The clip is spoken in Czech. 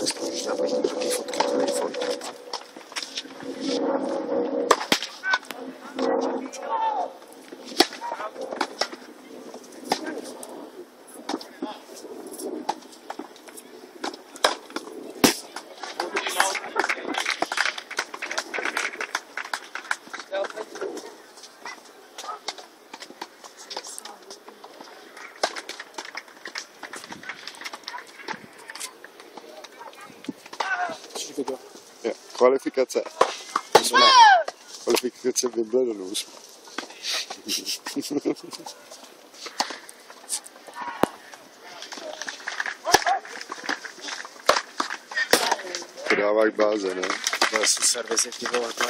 das Gespräch abbrechen. Die Jo, kvalifikace. Jsme kvalifikace Wimbledonu. jsme. Podává k báze, ne? To je servis, jak ti vole, to